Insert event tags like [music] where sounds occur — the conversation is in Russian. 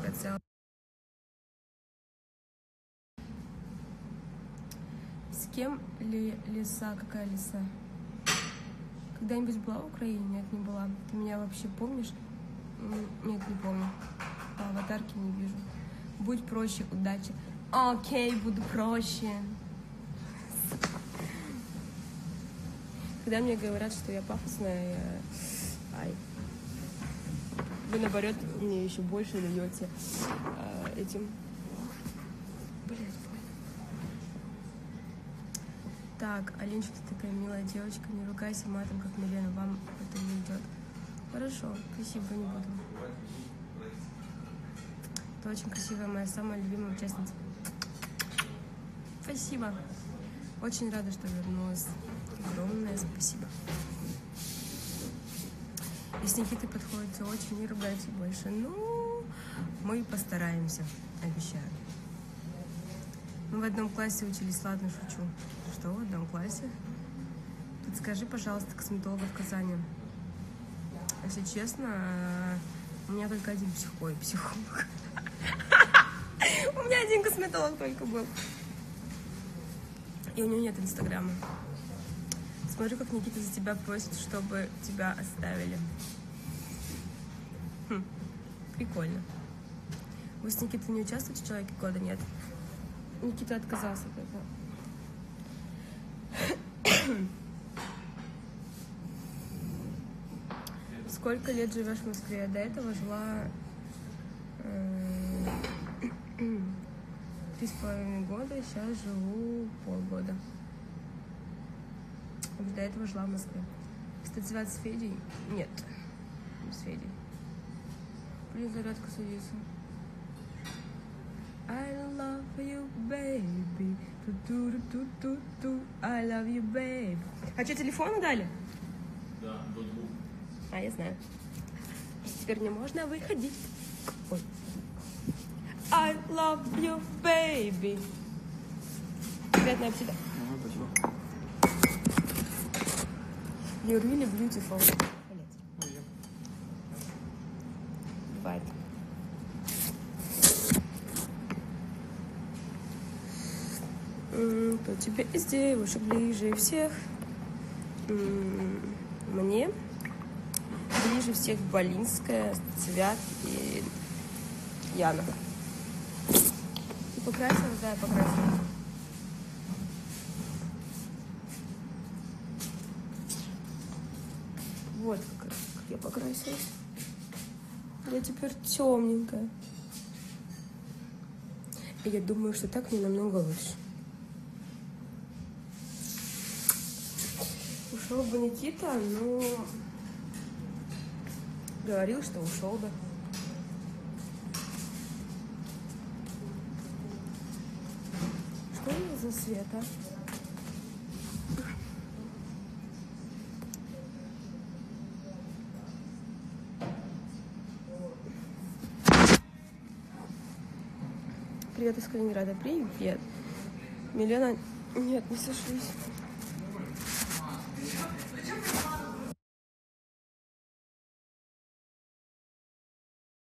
как целая. С кем ли лиса? Какая лиса? Когда-нибудь была в Украине? Нет, не была. Ты меня вообще помнишь? Нет, не помню. По аватарке не вижу. Будь проще, удачи. Окей, буду проще. Когда мне говорят, что я пафосная, я... ай. Вы, наоборот, мне еще больше даете э, этим. Блять, больно. Так, Алиночка, ты такая милая девочка, не ругайся матом, как Милена, вам это не идет. Хорошо, спасибо, не буду. Ты очень красивая, моя самая любимая участница. Спасибо. Очень рада, что вернулась. Огромное спасибо. И с Никитой подходите очень, не ругайте больше. Ну, мы постараемся, обещаю. Мы в одном классе учились, ладно, шучу. Что, в одном классе? Подскажи, пожалуйста, косметолога в Казани. Если честно, у меня только один психой, психолог. [laughs] У меня один косметолог только был. И у него нет инстаграма. Смотрю, как Никита за тебя просит, чтобы тебя оставили. Хм, прикольно. Вы с Никитой не участвуете в «Человеке года»? Нет. Никита отказался от этого. Сколько лет живешь в Москве? Я до этого жила э, [clears throat] три с половиной года, сейчас живу полгода. А До этого жила в Москве. Кстати, звать с Федей? Нет, не с Федей. Блин, зарядка садится. I love you, baby. Ту-ту-ту-ту-ту. I love you, baby. А что, телефон дали? Да, до двух. А, я знаю. Теперь не можно выходить. Ой. I love you, baby. Приятного аппетита. Ага, спасибо. You're really beautiful. Бывает. Кто тебе из девушек ближе всех? Мне ближе всех Болинская, Цвят и Яна. Ты покрасилась? Да, я покрасилась. Вот как, как я покрасилась. Я теперь темненькая. И я думаю, что так мне намного лучше. Ушел бы Никита, но говорил, что ушел бы. Что это за свет, а? Привет из Калининграда. Привет. Милена... Нет, не сошлись.